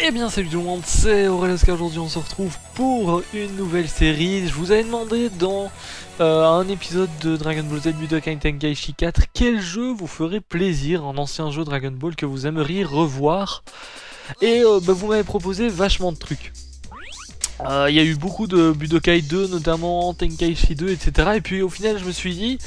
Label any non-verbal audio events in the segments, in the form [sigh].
Eh bien salut tout le monde, c'est Aureliosca, aujourd'hui on se retrouve pour une nouvelle série. Je vous avais demandé dans euh, un épisode de Dragon Ball Z Budokai Tenkaichi 4 quel jeu vous ferait plaisir, un ancien jeu Dragon Ball que vous aimeriez revoir. Et euh, bah, vous m'avez proposé vachement de trucs. Euh, Il y a eu beaucoup de Budokai 2 notamment, Tenkaichi 2 etc. Et puis au final je me suis dit...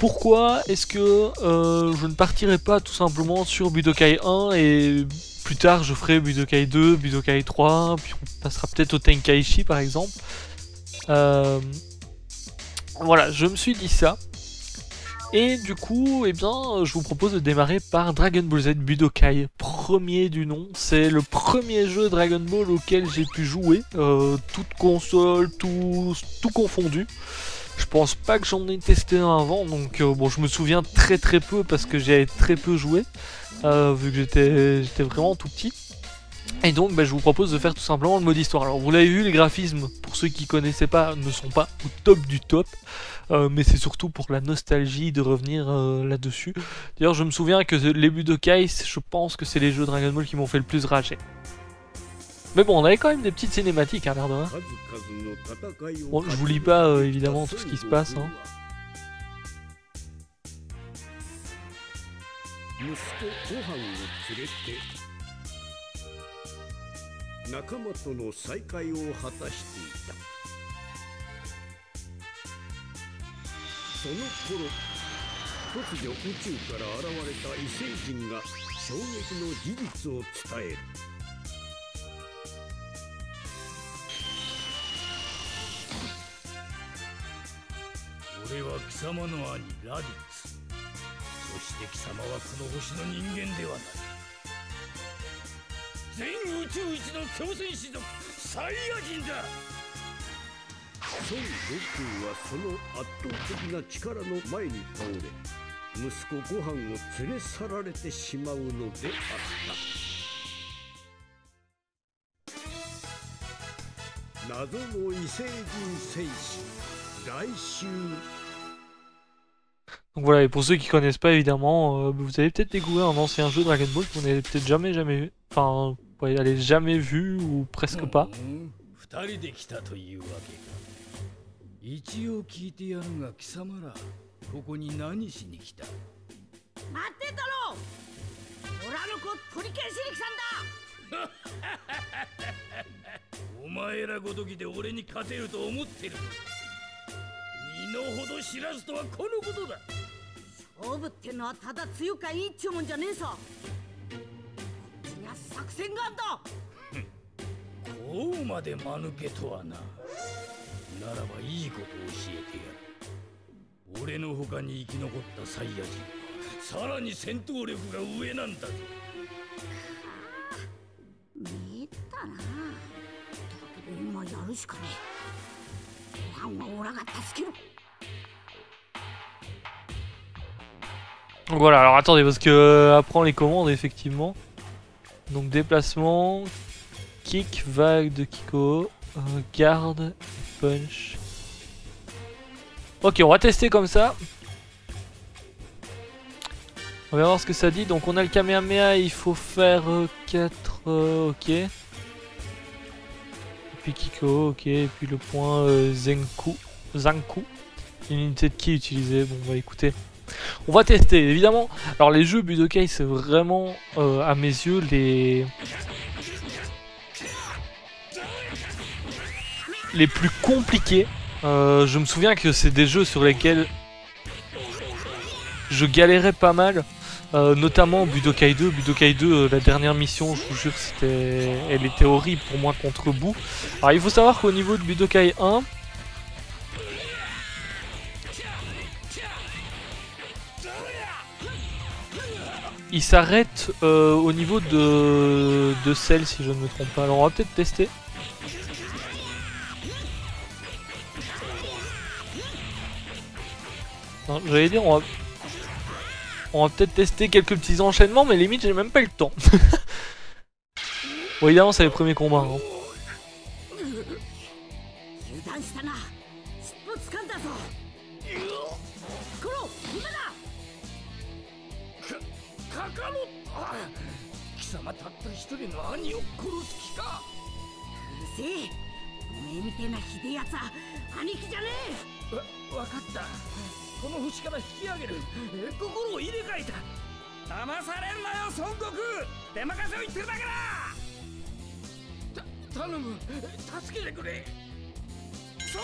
Pourquoi est-ce que je ne partirais pas tout simplement sur Budokai 1 et plus tard, je ferai Budokai 2, Budokai 3, puis on passera peut-être au Tenkaichi par exemple. Euh, voilà, je me suis dit ça. Et du coup, eh bien, je vous propose de démarrer par Dragon Ball Z Budokai, premier du nom. C'est le premier jeu Dragon Ball auquel j'ai pu jouer, euh, toute console, tout, tout confondu. Je pense pas que j'en ai testé un avant, donc euh, bon, je me souviens très très peu parce que j'ai très peu joué. Euh, vu que j'étais vraiment tout petit. Et donc bah, je vous propose de faire tout simplement le mode histoire. Alors vous l'avez vu, les graphismes, pour ceux qui connaissaient pas, ne sont pas au top du top. Euh, mais c'est surtout pour la nostalgie de revenir là-dessus. D'ailleurs je me souviens que les Budokai, je pense que c'est les jeux Dragon Ball qui m'ont fait le plus rager. Mais bon, on avait quand même des petites cinématiques, hein, l'air de Bon, je vous lis pas évidemment tout ce qui se passe. Hein. 俺は貴様の兄ラディッツそして貴様はこの星の人間ではない。全宇宙一の強戦士族サイヤ人だ。孫悟空はその圧倒的な力の前に倒れ息子ご飯を連れ去られてしまうのであった。謎の異星人戦士来週 Donc voilà, et pour ceux qui connaissent pas évidemment, euh, vous avez peut-être découvert un ancien jeu Dragon Ball que vous n'avez peut-être jamais jamais vu. Enfin, vous n'avez jamais vu ou presque pas. 勝負ってのはただ強かいいっちゅうもんじゃねえさ。こっちには作戦があんだこうまで間抜けとはな。ならばいいことを教えてやる。俺の他に生き残ったサイヤ人さらに戦闘力が上なんだぞ。見ったな。だけど今やるしかねえ。ご飯はオラが助ける voilà, alors attendez, parce que euh, apprend les commandes, effectivement. Donc déplacement, kick, vague de Kiko, euh, garde, punch. Ok, on va tester comme ça. On va voir ce que ça dit. Donc on a le Kamehameha, il faut faire 4, euh, ok. Et puis Kiko, ok. Et puis le point Zenku, Zanku. Une unité de ki utilisée. Bon, on va écouter. On va tester, évidemment. Alors les jeux Budokai, c'est vraiment, euh, à mes yeux, les... les plus compliqués. Euh, je me souviens que c'est des jeux sur lesquels je galérais pas mal. Euh, notamment Budokai 2. Budokai 2, la dernière mission, je vous jure, c'était, elle était horrible pour moi contre bout. Alors il faut savoir qu'au niveau de Budokai 1, il s'arrête euh, au niveau de, de celle si je ne me trompe pas. Alors on va peut-être tester. J'allais dire on va, on va peut-être tester quelques petits enchaînements mais limite j'ai même pas eu le temps. [laughs] bon évidemment c'est les premiers combats. Hein. たった一人の兄を殺す気か。うるせえ。おめえみてえなひでえやつは兄貴じゃねわ分かった。この星から引き上げる。え心を入れ替えた。騙されんなよ孫悟空。出任せを言ってるだけだ。た頼む。助けてくれ。孫悟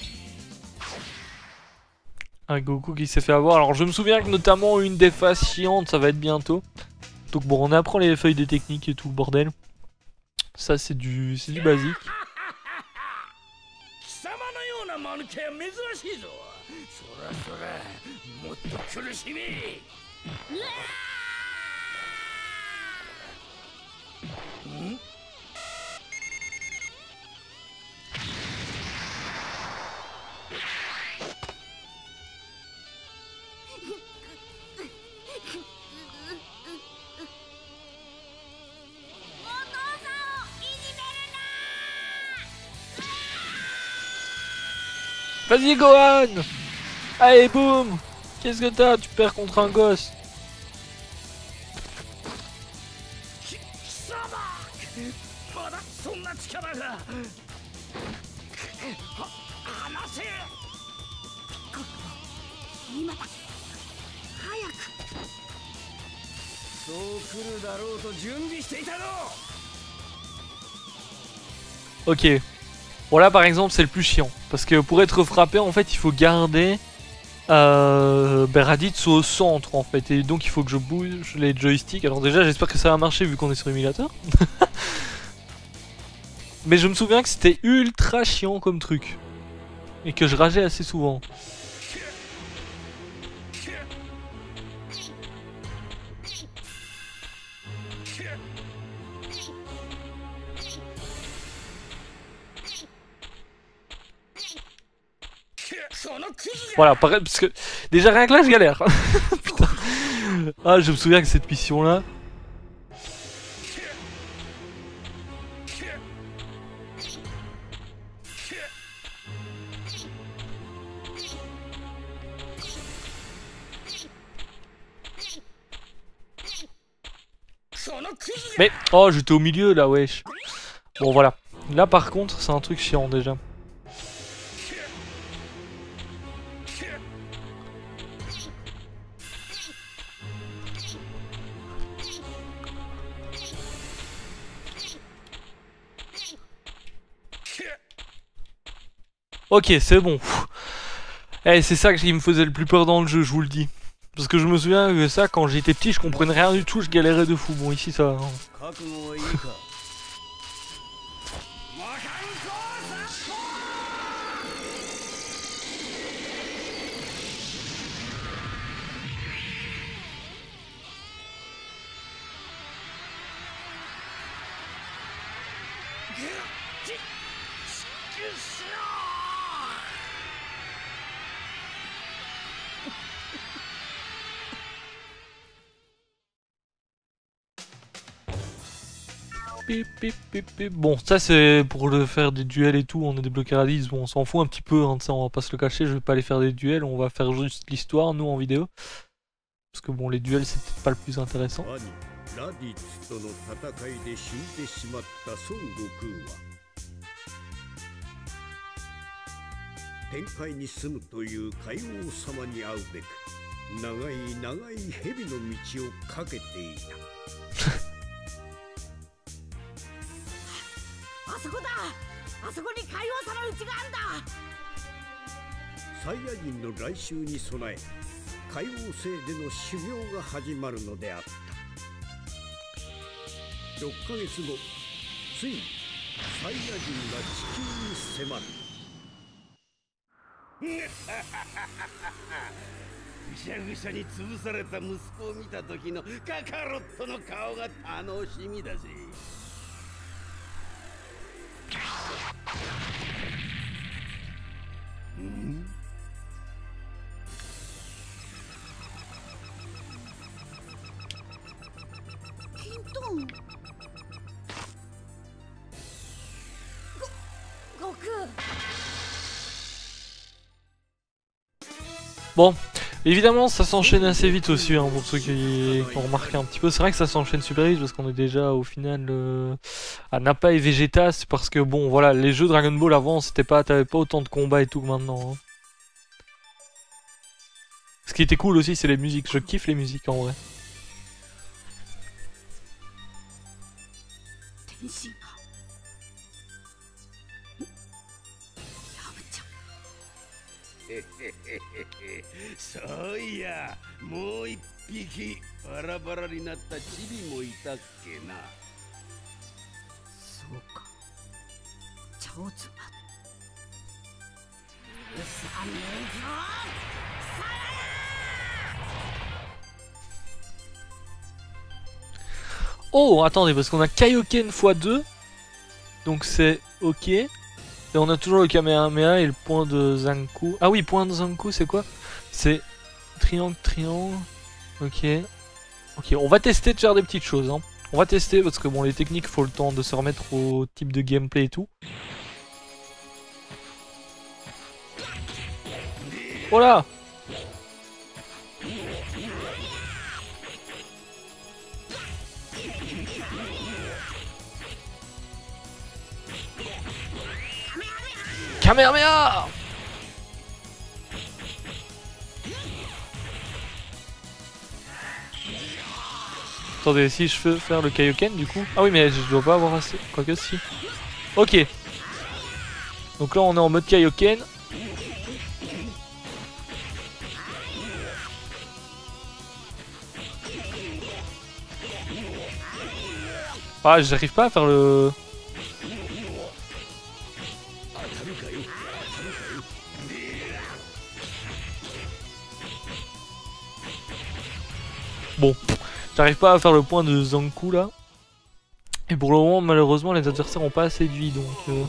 空 Un Goku qui s'est fait avoir. Alors je me souviens que notamment une des phases chiantes, ça va être bientôt. Donc bon, on apprend les feuilles des techniques et tout bordel. Ça c'est du c'est du basique. Vas-y Gohan Allez boum Qu'est-ce que t'as? Tu perds contre un gosse Ok. Bon là par exemple c'est le plus chiant. Parce que pour être frappé en fait il faut garder euh, ben, au centre en fait. Et donc il faut que je bouge les joysticks. Alors déjà j'espère que ça va marcher vu qu'on est sur émulateur. [laughs] Mais je me souviens que c'était ultra chiant comme truc. Et que je rageais assez souvent. Voilà, pareil, parce que déjà rien que là je galère. [laughs] Putain. Ah, je me souviens que cette mission là. Mais oh, j'étais au milieu là, wesh. Bon voilà. Là par contre, c'est un truc chiant déjà. Ok, c'est bon. Eh, c'est ça qui me faisait le plus peur dans le jeu, je vous le dis. Parce que je me souviens que ça, quand j'étais petit, je comprenais rien du tout, je galérais de fou. Bon, ici, ça Bon, ça c'est pour le faire des duels et tout, on a débloqué Raditz, bon on s'en fout un petit peu, hein, ça on va pas se le cacher, je vais pas aller faire des duels, on va faire juste l'histoire nous en vidéo. Parce que bon les duels c'est peut-être pas le plus intéressant. [laughs] あそこだ。あそこに海王様の家があるんだ。サイヤ人の来襲に備え海王星での修行が始まるのであった。6ヶ月後ついにサイヤ人が地球に迫る。ぐしゃぐしゃに潰された息子を見た時のカカロットの顔が楽しみだぜ。Bon, Évidemment, ça s'enchaîne assez vite aussi, hein, pour ceux qui, ont remarqué un petit peu. C'est vrai que ça s'enchaîne super vite parce qu'on est déjà au final euh, à Nappa et Vegeta. C'est parce que bon, voilà, les jeux Dragon Ball avant, c'était pas, t'avais pas autant de combats et tout que maintenant. hein. Ce qui était cool aussi, c'est les musiques. Je kiffe les musiques en vrai. [laughs] そういやもう一匹バラバラになったチビもいたっけなそうか蝶々までうさめぞ Oh, attendez, parce qu'on a Kaioken x2. Donc c'est ok. Et on a toujours le Kamehameha et le point de Zanku. Ah oui, point de Zanku, c'est quoi? C'est triangle, triangle. Ok. Ok, on va tester de faire des petites choses. Hein. On va tester parce que bon, les techniques, faut le temps de se remettre au type de gameplay et tout. Oh Kamehameha Attendez, si je veux faire le Kaioken du coup... Ah oui mais je dois pas avoir assez... Quoique si. Ok. Donc là on est en mode Kaioken. Ah j'arrive pas à faire le... j'arrive pas à faire le point de Zanku là. Et pour le moment, malheureusement, les adversaires ont pas assez de vie donc. euh,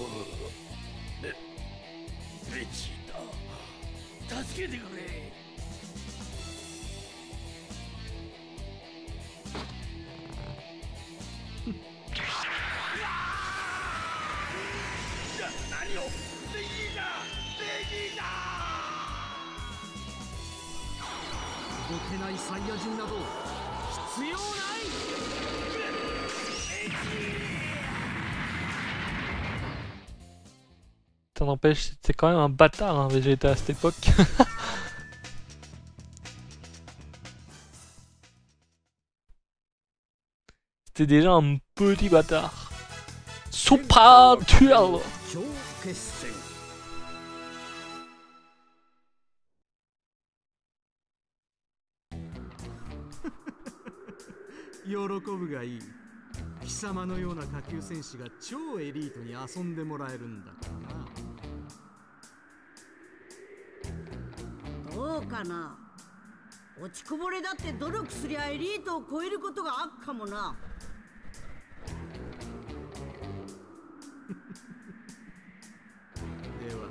Ça n'empêche, c'était quand même un bâtard, hein, Vegeta à cette époque. [laughs] c'était déjà un petit bâtard. Super Duel 喜ぶがいい。貴様のような下級戦士が超エリートに遊んでもらえるんだ。からなどうかな。落ちこぼれだって努力すりゃエリートを超えることがあっかもな。[laughs] では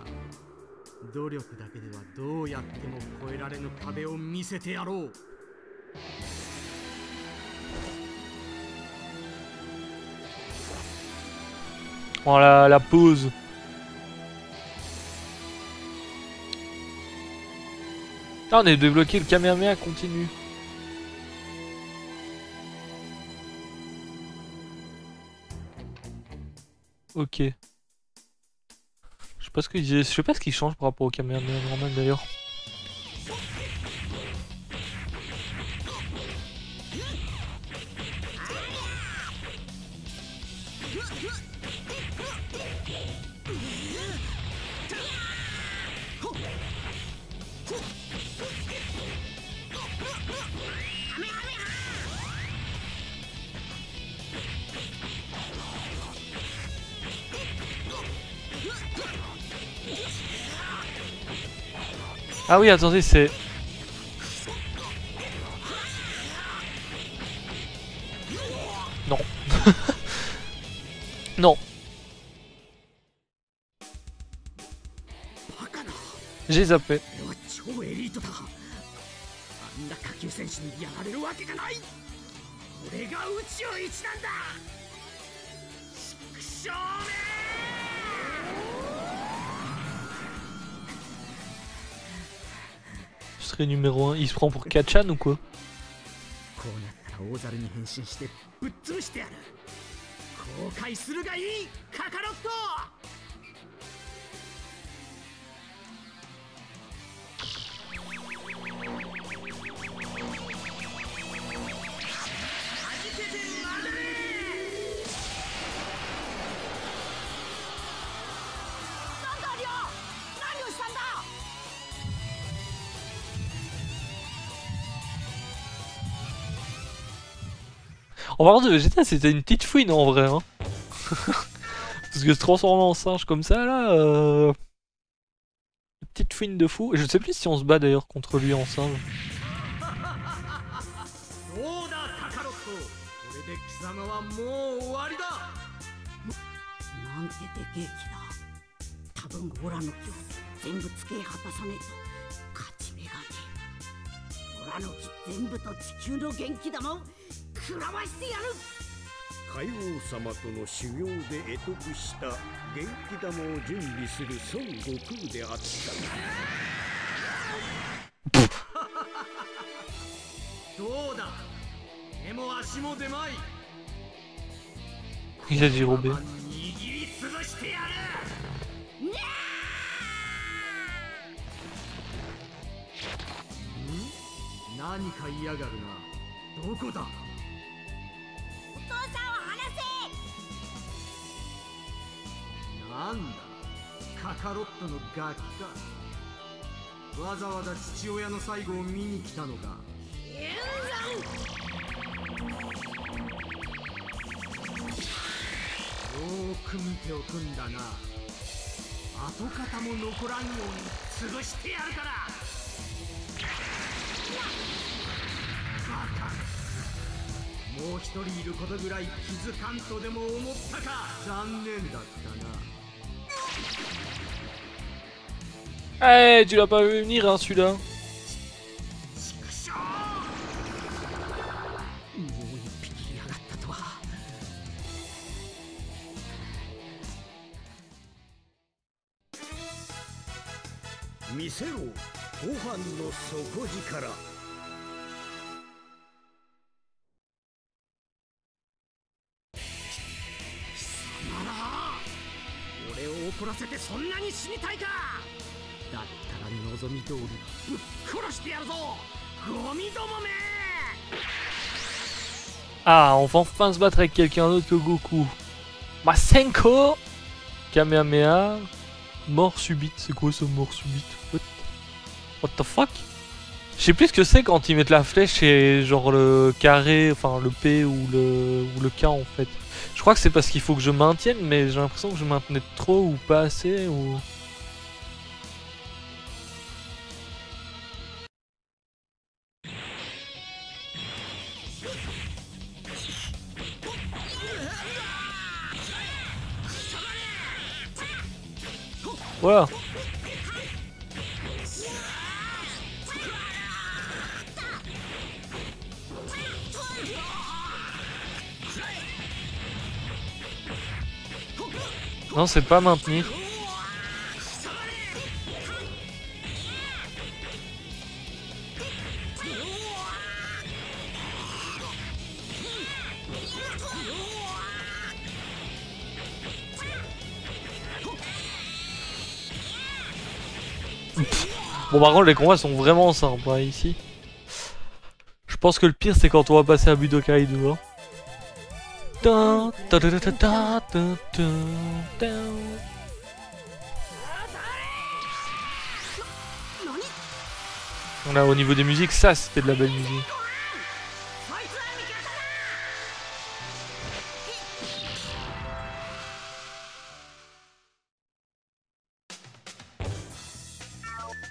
努力だけではどうやっても越えられぬ壁を見せてやろう。Voilà la pause. On est débloqué le Kamehameha continue. Ok. Je sais pas ce que je sais pas ce qui change par rapport au Kamehameha normal d'ailleurs. Ah oui, attendez, c'est... Non. [laughs] non. J'ai zappé. Numéro 1 Il se prend pour Kachan ou quoi? En parlant de Vegeta, c'était une petite fouine en vrai. Hein. [laughs] Parce que se transformer en singe comme ça là. Euh... Petite fouine de fou. Et je sais plus si on se bat d'ailleurs contre lui en singe. 食らわしてやる。海王様との修行で得得した元気玉を準備する孫悟空であった。[laughs] どうだ？手も足も出まい。Il a dérobé. 握りつぶしてやる。ん？何か嫌がるな。どこだ？んだカカロットのガキか。わざわざ父親の最後を見に来たのか。よく見ておくんだな。跡形も残らんように潰してやるから。バカ。もう一人いることぐらい気づかんとでも思ったか。残念だったな。Eh, hey, tu l'as pas vu venir, hein, celui-là. 俺を怒らせてそんなに死にたいか だったら望み通りぶっ殺してやるぞゴミどもめ Ah, on va enfin se battre avec quelqu'un d'autre que Goku. Masenko Kamehameha. Mort subite. C'est quoi ce mort subite What, What the fuck Je sais plus ce que c'est quand ils mettent la flèche et genre le carré, enfin le P ou le, ou le K en fait. Je crois que c'est parce qu'il faut que je maintienne, mais j'ai l'impression que je maintenais trop ou pas assez ou... Non, c'est pas maintenir. Par contre, les combats sont vraiment simples hein, ici. Je pense que le pire, c'est quand on va passer à Budokai 2. Hein. Dun. Là, au niveau des musiques, ça c'était de la belle musique.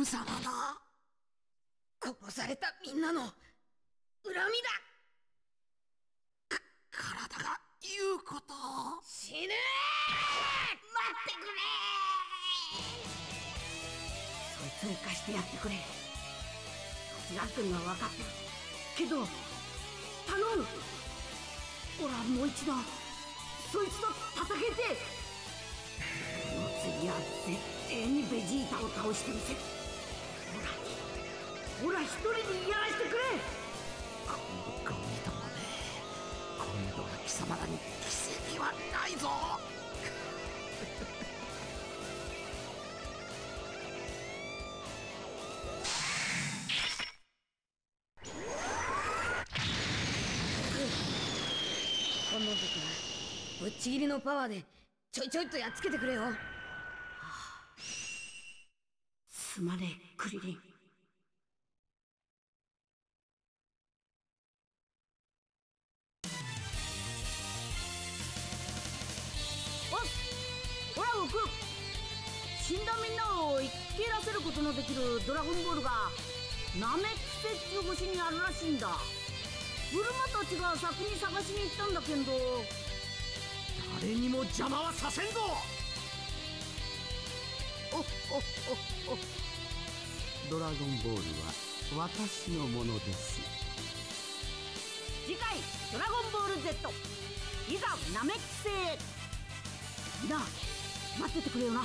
畜生俺が殺されたみんなの恨みだ。体が言うこと。を死ぬ！待ってくそいつに貸してやってくれ。間違ってるのは分かってるけど頼む。俺はもう一度そいつと戦えてこの次は絶対にベジータを倒してみせるほら一人でやらしてくれ今度ゴミどもめ今度は貴様らに奇跡はないぞ今度の時はぶっちぎりのパワーでちょいちょいとやっつけてくれよすまねえクリリン死んだみんなを生きらせることのできるドラゴンボールがナメック星っていう星にあるらしいんだ。ブルマたちが先に探しに行ったんだけど。誰にも邪魔はさせんぞ。おっおっおっお。っドラゴンボールは私のものです。次回「ドラゴンボール Z」いざナメック星。へみんな待っててくれよな。